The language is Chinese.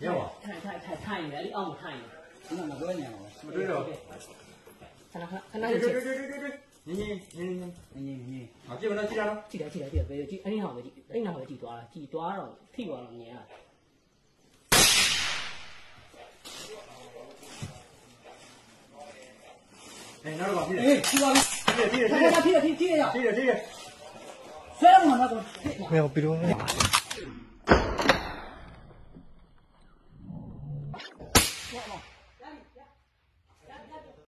看看看看一眼，你按我看一眼。那么多年了？我知道。看那看看那对个对对对对对。你你你你你你你。啊，基本上记上了。记得记得记得，别记，你好个记，你好个记多了，记多少？屁多了年啊？哎，拿着吧，哎。这个这个这个这个这个这个，这个这个。虽然我那个。没有，比如。What?